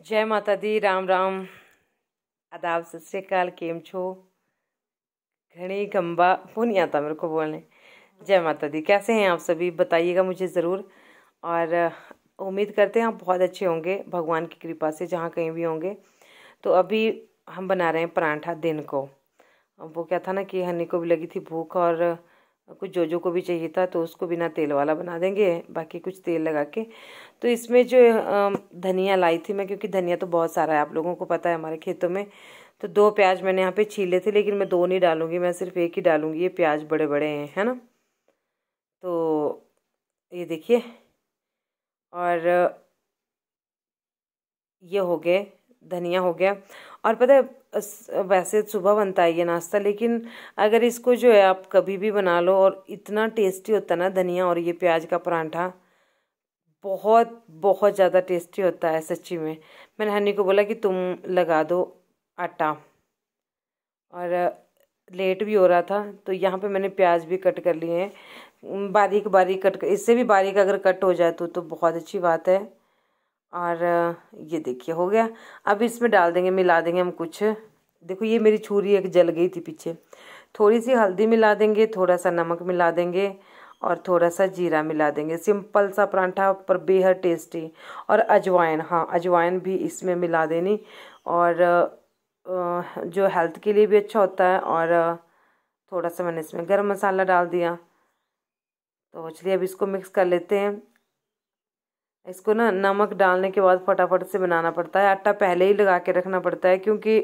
जय माता दी, राम राम। आदाब, सत श्रीकाल केम छो? घनी गंबा वो नहीं आता मेरे को बोलने। जय माता दी, कैसे हैं आप सभी? बताइएगा मुझे ज़रूर। और उम्मीद करते हैं आप बहुत अच्छे होंगे, भगवान की कृपा से जहाँ कहीं भी होंगे। तो अभी हम बना रहे हैं परांठा दिन को। वो क्या था ना कि हनी को भी लगी थी भूख और कुछ जो जो को भी चाहिए था तो उसको बिना तेल वाला बना देंगे, बाकी कुछ तेल लगा के। तो इसमें जो धनिया लाई थी मैं, क्योंकि धनिया तो बहुत सारा है, आप लोगों को पता है हमारे खेतों में। तो दो प्याज मैंने यहाँ पे छीले थे, लेकिन मैं दो नहीं डालूँगी, मैं सिर्फ़ एक ही डालूँगी, ये प्याज बड़े बड़े हैं, है ना? तो ये देखिए, और ये हो गए, धनिया हो गया। और पता है वैसे सुबह बनता है ये नाश्ता, लेकिन अगर इसको जो है आप कभी भी बना लो और इतना टेस्टी होता ना धनिया और ये प्याज का परांठा, बहुत बहुत ज़्यादा टेस्टी होता है सच्ची में। मैंने हनी को बोला कि तुम लगा दो आटा। और लेट भी हो रहा था तो यहाँ पे मैंने प्याज भी कट कर लिए हैं। बारीक बारीक कट कर इससे भी बारीक अगर कट हो जाए तो तो बहुत अच्छी बात है। और ये देखिए, हो गया। अब इसमें डाल देंगे, मिला देंगे हम कुछ। देखो, ये मेरी छुरी एक जल गई थी पीछे। थोड़ी सी हल्दी मिला देंगे थोड़ा सा नमक मिला देंगे और थोड़ा सा जीरा मिला देंगे। सिंपल सा परांठा पर बेहद टेस्टी। और अजवाइन हाँ अजवाइन भी इसमें मिला देनी। और जो हेल्थ के लिए भी अच्छा होता है और थोड़ा सा मैंने इसमें गरम मसाला डाल दिया। तो चलिए, अब इसको मिक्स कर लेते हैं। इसको ना नमक डालने के बाद फटाफट से बनाना पड़ता है। आटा पहले ही लगा के रखना पड़ता है क्योंकि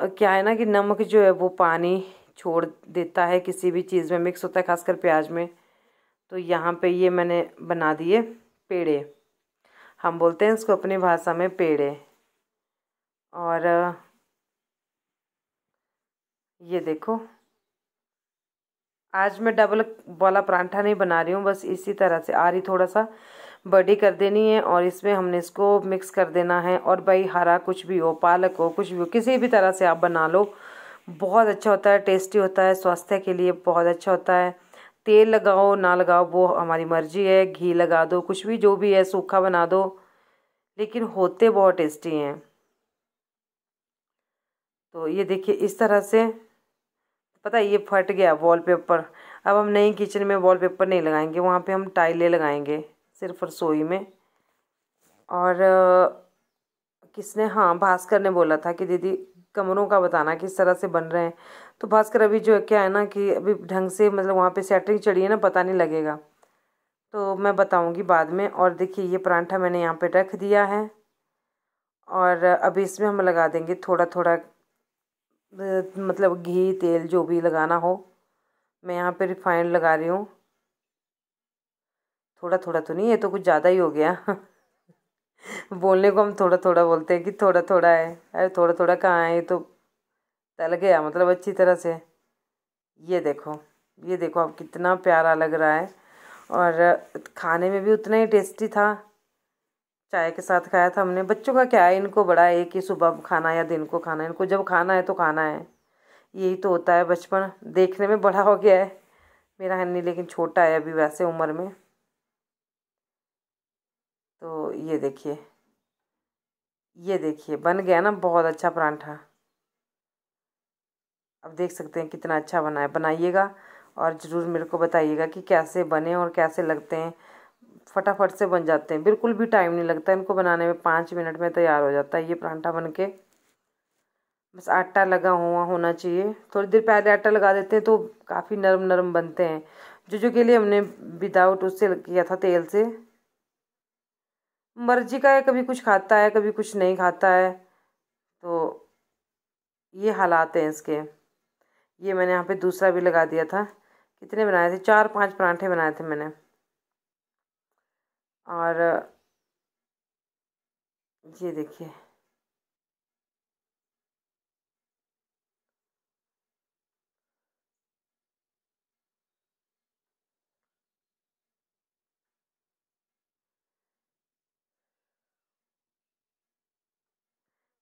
क्या है ना कि नमक जो है वो पानी छोड़ देता है किसी भी चीज़ में, मिक्स होता है खासकर प्याज में। तो यहाँ पे ये मैंने बना दिए पेड़े। हम बोलते हैं इसको अपनी भाषा में पेड़े। और, ये देखो। आज मैं डबल वाला परांठा नहीं बना रही हूँ, बस इसी तरह से आ रही थोड़ा सा। बड़ी कर देनी है और इसमें हमने इसको मिक्स कर देना है। और भाई हरा कुछ भी हो, पालक हो, कुछ भी हो, किसी भी तरह से आप बना लो। बहुत अच्छा होता है टेस्टी होता है, स्वास्थ्य के लिए बहुत अच्छा होता है। तेल लगाओ, ना लगाओ, वो हमारी मर्ज़ी है। घी लगा दो, कुछ भी जो भी है, सूखा बना दो। लेकिन होते बहुत टेस्टी हैं। तो ये देखिए, इस तरह से, पता है, ये फट गया वॉलपेपर अब हम नई किचन में वॉलपेपर नहीं लगाएँगे, वहाँ पे हम टाइलें लगाएँगे। सिर्फ़ रसोई में। और किसने हाँ भास्कर ने बोला था कि दीदी, कमरों का बताना किस तरह से बन रहे हैं। तो भास्कर अभी जो क्या है ना कि अभी ढंग से मतलब वहाँ पे सेटरिंग चढ़ी है ना, पता नहीं लगेगा। तो मैं बताऊँगी बाद में। और देखिए, ये परांठा मैंने यहाँ पे रख दिया है। और अभी इसमें हम लगा देंगे थोड़ा थोड़ा मतलब घी, तेल जो भी लगाना हो। मैं यहाँ पे रिफाइंड लगा रही हूँ। थोड़ा थोड़ा तो नहीं, ये तो कुछ ज़्यादा ही हो गया। बोलने को हम थोड़ा थोड़ा बोलते हैं कि थोड़ा थोड़ा है। अरे थोड़ा थोड़ा कहाँ है? ये तो तल गया मतलब अच्छी तरह से। ये देखो ये देखो अब कितना प्यारा लग रहा है। और खाने में भी उतना ही टेस्टी था। चाय के साथ खाया था हमने। बच्चों का क्या है? इनको बड़ा है कि सुबह खाना या दिन को खाना इनको जब खाना है तो खाना है। यही तो होता है बचपन। देखने में बड़ा हो गया है। मेरा हन्नी लेकिन छोटा है अभी वैसे उम्र में। तो ये देखिए ये देखिए, बन गया ना बहुत अच्छा परांठा। अब देख सकते हैं कितना अच्छा बना है। बनाइएगा और ज़रूर मेरे को बताइएगा कि कैसे बने और कैसे लगते हैं। फटाफट से बन जाते हैं। बिल्कुल भी टाइम नहीं लगता इनको बनाने में। पाँच मिनट में तैयार हो जाता है ये परांठा बन के बस आटा लगा हुआ होना चाहिए। थोड़ी देर पहले आटा लगा देते हैं तो काफ़ी नरम नरम बनते हैं। जो जो के लिए हमने विदाउट उससे किया था तेल से। मर्ज़ी का है, कभी कुछ खाता है, कभी कुछ नहीं खाता है। तो ये हालात हैं इसके। ये मैंने यहाँ पे दूसरा भी लगा दिया था। कितने बनाए थे? चार पाँच परांठे बनाए थे मैंने। और ये देखिए।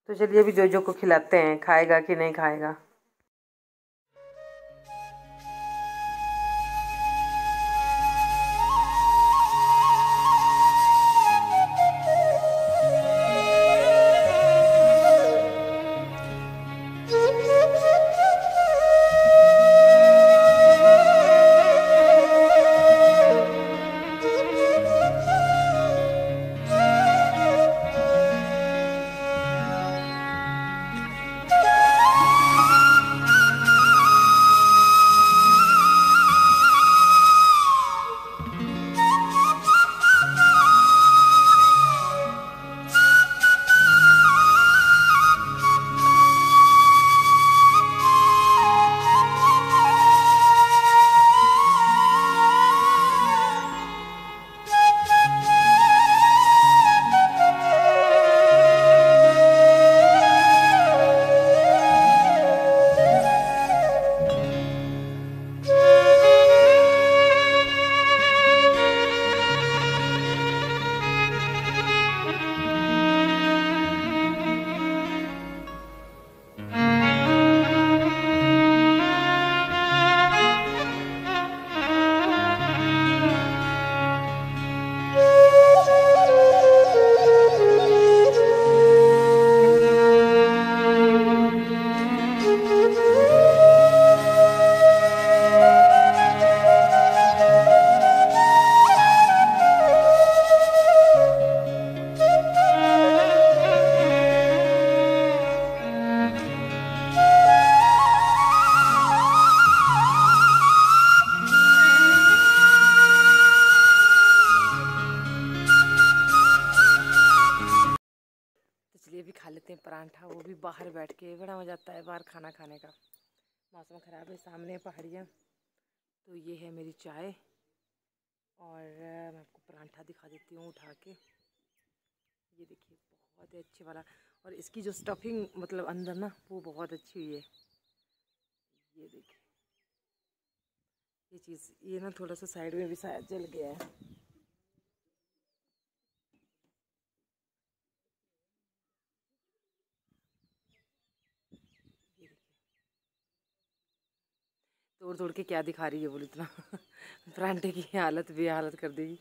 तो चलिए अभी जो जो को खिलाते हैं खाएगा कि नहीं खाएगा? लेते हैं परांठा, वो भी बाहर बैठ के, बड़ा मज़ा आता है बाहर खाना खाने का। मौसम ख़राब है, सामने पहाड़ियाँ तो ये है मेरी चाय। और मैं आपको परांठा दिखा देती हूँ उठा के। ये देखिए, बहुत ही अच्छे वाला। और इसकी जो स्टफिंग मतलब अंदर ना, वो बहुत अच्छी हुई है। ये देखिए। ये चीज़, ये ना थोड़ा सा साइड में भी शायद जल गया है। तोड़ तोड़ के क्या दिखा रही है बोल इतना। परांठे की हालत भी हालत कर देगी।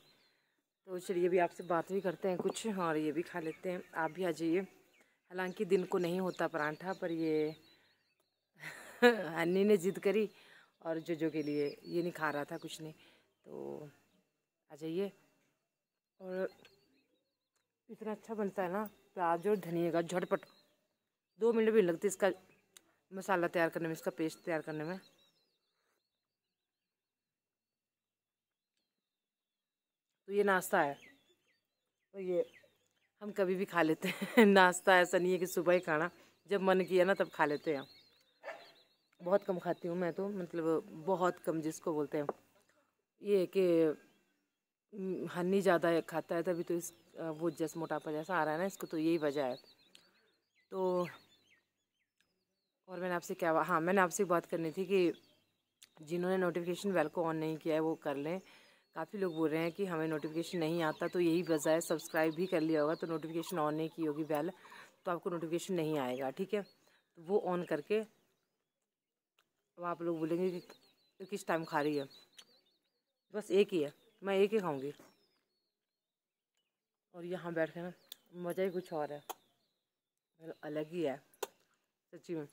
तो चलिए भी आपसे बात भी करते हैं कुछ और ये भी खा लेते हैं। आप भी आ जाइए। हालाँकि दिन को नहीं होता परांठा, पर ये अन्नी ने जिद करी और जो जो के लिए ये नहीं खा रहा था कुछ नहीं। तो आ जाइए। और इतना अच्छा बनता है ना, प्याज और धनिया का झटपट। दो मिनट भी लगते इसका मसाला तैयार करने में, इसका पेस्ट तैयार करने में। तो ये नाश्ता है। तो ये हम कभी भी खा लेते हैं। नाश्ता ऐसा नहीं है कि सुबह ही खाना। जब मन किया ना तब खा लेते हैं। बहुत कम खाती हूँ मैं तो मतलब बहुत कम जिसको बोलते हैं। ये कि हनी ज़्यादा खाता है तभी तो इस वो जैसे मोटापा जैसा आ रहा है ना, इसको तो यही वजह है। तो और मैंने आपसे क्या हाँ मैंने आपसे बात करनी थी कि जिन्होंने नोटिफिकेशन बेल को ऑन नहीं किया है वो कर लें। काफ़ी लोग बोल रहे हैं कि हमें नोटिफिकेशन नहीं आता तो यही वजह है सब्सक्राइब भी कर लिया होगा तो नोटिफिकेशन ऑन नहीं की होगी बैल तो आपको नोटिफिकेशन नहीं आएगा, ठीक है? तो वो ऑन करके अब आप लोग बोलेंगे कि किस टाइम खा रही है। बस एक ही है, मैं एक ही खाऊँगी। और यहाँ बैठ के ना मज़ा ही कुछ और है। अलग ही है, सच्ची में।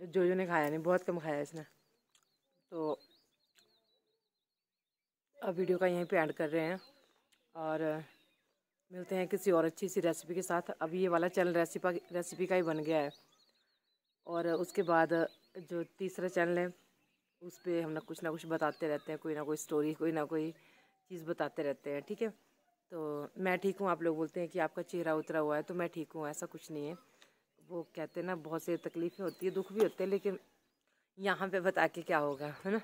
जो जो ने खाया नहीं, बहुत कम खाया इसने। तो अब वीडियो का यहीं पे एंड कर रहे हैं। और, मिलते हैं किसी और अच्छी सी रेसिपी के साथ। अभी ये वाला चैनल रेसिपा, रेसिपी का ही बन गया है। और उसके बाद जो तीसरा चैनल है, उस पर हम ना कुछ ना कुछ बताते रहते हैं। कोई ना कोई स्टोरी कोई ना कोई चीज़ बताते रहते हैं, ठीक है? तो मैं ठीक हूँ, आप लोग बोलते हैं कि आपका चेहरा उतरा हुआ है तो मैं ठीक हूँ, ऐसा कुछ नहीं है। वो कहते हैं ना, बहुत सी तकलीफ़ें होती है, दुख भी होते हैं, लेकिन यहाँ पे बता के क्या होगा, है ना?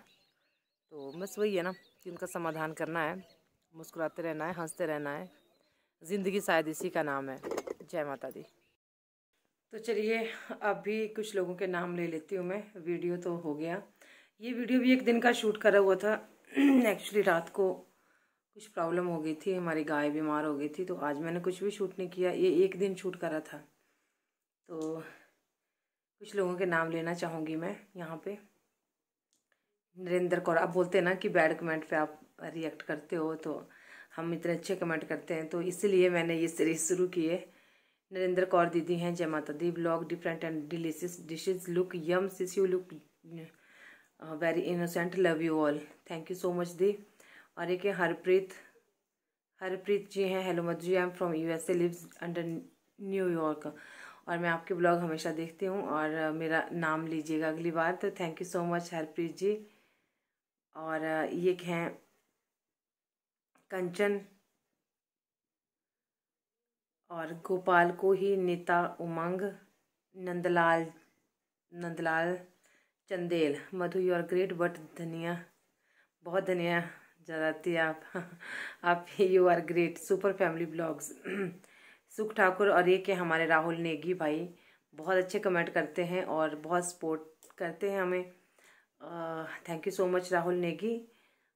तो बस वही है ना। कि उनका समाधान करना है, मुस्कुराते रहना है, हँसते रहना है। ज़िंदगी शायद इसी का नाम है। जय माता दी। तो चलिए, अब भी कुछ लोगों के नाम ले लेती हूँ मैं। वीडियो तो हो गया। ये वीडियो भी एक दिन का शूट करा हुआ था। एक्चुअली रात को कुछ प्रॉब्लम हो गई थी, हमारी गाय बीमार हो गई थी तो आज मैंने कुछ भी शूट नहीं किया। ये एक दिन शूट करा था। तो कुछ लोगों के नाम लेना चाहूँगी मैं यहाँ पे। नरेंद्र कौर, आप बोलते हैं ना कि बैड कमेंट पे आप रिएक्ट करते हो तो हम इतने अच्छे कमेंट करते हैं तो इसीलिए मैंने ये सीरीज़ शुरू की है नरेंद्र कौर दीदी हैं, जय माता दी blog different and delicious dishes look yum sis you look very innocent love you all thank you so much दी। और एक है हरप्रीत हरप्रीत जी हैं hello Madhu ji I am from U S A lives under New York और मैं आपके blog हमेशा देखती हूँ, और मेरा नाम लीजिएगा अगली बार तो thank you so much Harpreet ji. और ये हैं कंचन और गोपाल को ही नेता Umang, Nandlal Nandlal Chandel Madhu you are great but धनिया, बहुत धनिया जराती आप। आप you are great super family blogs Sukh Thakur और ये के हमारे राहुल नेगी भाई, बहुत अच्छे कमेंट करते हैं और बहुत सपोर्ट करते हैं हमें। Thank you so much Rahul Negi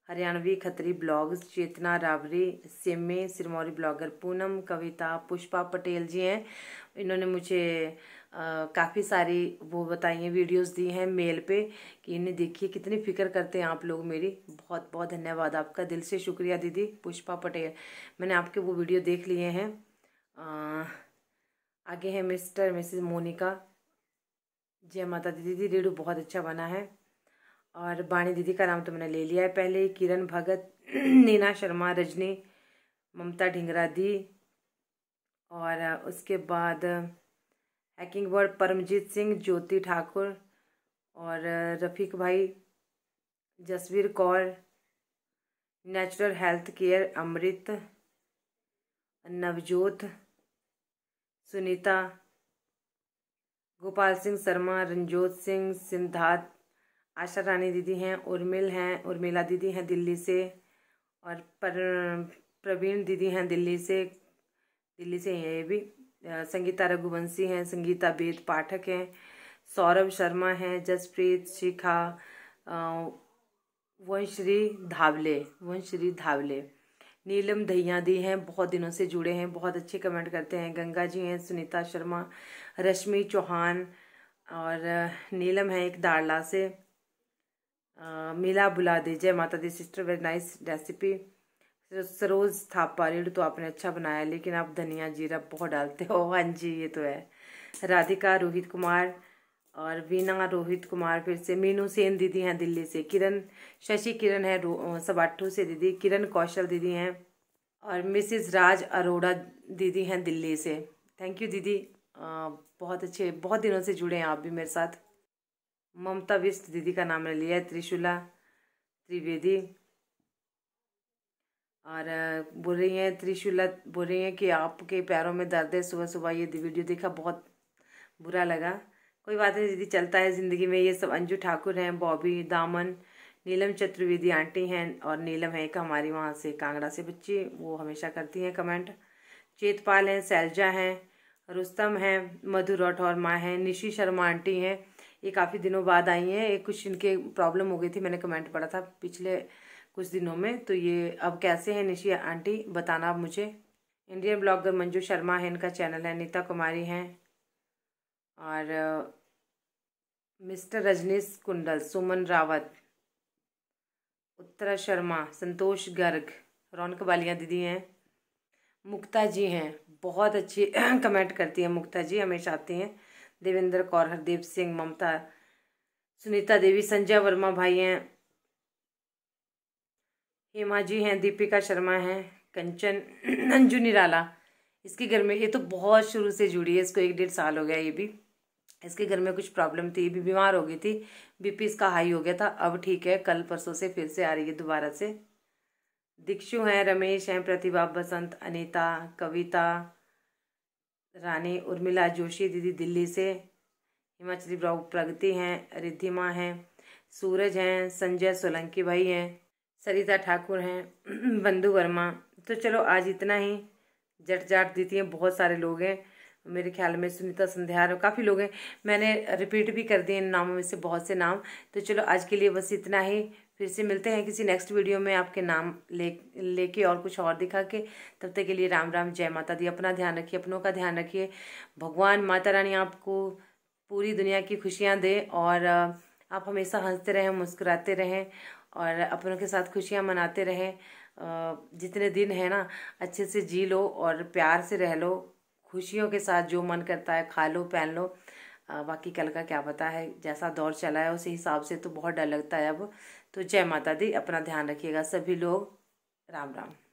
Haryanvi Khatri blogs Chetna Rabri सिमे Sirmauri blogger Poonam Kavita Pushpa Patel ji हैं। इन्होंने मुझे काफ़ी सारी वो बताई हैं वीडियोस दी हैं मेल पे कि इन्हें देखिए, कितनी फ़िक्र करते हैं आप लोग मेरी। बहुत बहुत धन्यवाद आपका। दिल से शुक्रिया दीदी पुष्पा पटेल मैंने आपके वो वीडियो देख लिए हैं। आगे है मिस्टर मिसिज मोनिका। जय माता दीदी दीदी, रेडू बहुत अच्छा बना है। और बाणी दीदी का नाम तो मैंने ले लिया है पहले। किरण भगत, नीना शर्मा, रजनी, ममता ढिंगरा दी और उसके बाद हैकिंग वर्ड परमजीत सिंह, ज्योति ठाकुर और रफ़ीक भाई, Jasveer Kaur, natural health care, Amrit Navjot Sunita, Gopal Singh Sharma, Ranjot Singh, Siddharth Asha Rani दीदी हैं, उर्मिल हैं, उर्मिला दीदी हैं दिल्ली से और पर, प्रवीण दीदी हैं दिल्ली से दिल्ली से हैं ये भी। संगीता रघुवंशी हैं, संगीता बेद पाठक हैं, सौरभ शर्मा हैं, जसप्रीत शिखा वंश्री धावले वंश्री धावले। नीलम दहिया दी हैं, बहुत दिनों से जुड़े हैं, बहुत अच्छे कमेंट करते हैं। गंगा जी हैं, सुनीता शर्मा, रश्मि चौहान और नीलम है एक दाड़ला से। मिला बुला दे जय माता दी sister very nice recipe Saroj Thapa red तो आपने अच्छा बनाया लेकिन आप धनिया जीरा बहुत डालते हो। हाँ जी ये तो है। राधिका रोहित कुमार और वीना रोहित कुमार फिर से मीनू सेन दीदी हैं दिल्ली से। किरण शशि किरण है सबाठू से दीदी। किरण कौशल दीदी हैं और मिसिज राज अरोड़ा दीदी हैं दिल्ली से। थैंक यू दीदी। आ, बहुत अच्छे बहुत दिनों से जुड़े हैं आप भी मेरे साथ। ममता विष्ट दीदी का नाम ले लिया है, त्रिशूला त्रिवेदी। और बोल रही हैं, त्रिशूला, बोल रही हैं कि आपके पैरों में दर्द है सुबह सुबह ये वीडियो देखा, बहुत बुरा लगा। कोई बात नहीं दीदी, चलता है ज़िंदगी में, ये सब अंजू ठाकुर हैं, बॉबी दामन, नीलम चतुर्वेदी आंटी हैं, और नीलम है एक हमारी वहाँ से, कांगड़ा से बच्ची, वो हमेशा करती हैं कमेंट। चेतपाल हैं, सैलजा हैं, रुस्तम हैं, मधु राठौर माँ हैं, निशी शर्मा आंटी हैं ये काफ़ी दिनों बाद आई हैं। एक कुछ इनके प्रॉब्लम हो गई थी, मैंने कमेंट पढ़ा था पिछले कुछ दिनों में। तो ये अब कैसे हैं निशी आंटी, बताना आप मुझे। इंडियन ब्लॉगर मंजू शर्मा है, इनका चैनल है, नीता कुमारी हैं और मिस्टर रजनीश कुंडल, सुमन रावत, उत्तरा शर्मा, संतोष गर्ग, रौनक बालिया दीदी हैं, मुक्ता जी हैं। बहुत अच्छी कमेंट करती हैं मुक्ता जी हमेशा आती हैं। देवेंद्र कौर हरदेव सिंह, ममता, सुनीता देवी, संजय वर्मा भाई हैं। हेमा जी हैं, दीपिका शर्मा हैं, कंचन अंजू निराला इसके घर में ये तो बहुत शुरू से जुड़ी है, इसको एक डेढ़ साल हो गया ये भी। इसके घर में कुछ प्रॉब्लम थी, ये भी बीमार हो गई थी बीपी इसका हाई हो गया था, अब ठीक है, कल परसों से फिर से आ रही है दोबारा से। दीक्षु हैं, रमेश हैं, प्रतिभा बसंत, अनीता, कविता रानी उर्मिला जोशी दीदी दिल्ली से, हिमाचली प्रगति हैं, रिद्धिमा हैं, सूरज हैं, संजय सोलंकी भाई हैं, सरिता ठाकुर हैं, बंधु वर्मा। तो चलो आज इतना ही। जट जाट दीदी हैं, बहुत सारे लोग हैं। मेरे ख्याल में सुनीता संध्यार काफ़ी लोग हैं। मैंने रिपीट भी कर दिए इन नामों में से बहुत से नाम। तो चलो आज के लिए बस इतना ही। फिर से मिलते हैं किसी नेक्स्ट वीडियो में आपके नाम ले, लेके और कुछ और दिखा के। तब तक के लिए राम राम, जय माता दी। अपना ध्यान रखिए, अपनों का ध्यान रखिए। भगवान, माता रानी आपको पूरी दुनिया की खुशियाँ दे और आप हमेशा हँसते रहें, मुस्कुराते रहें और अपनों के साथ खुशियाँ मनाते रहें। जितने दिन हैं ना, अच्छे से जी लो और प्यार से रह लो। खुशियों के साथ जो मन करता है, खा लो, पहन लो। बाकी कल का क्या पता है, जैसा दौर चला है, उसी हिसाब से तो बहुत डर लगता है अब। तो जय माता दी अपना ध्यान रखिएगा सभी लोग। राम राम।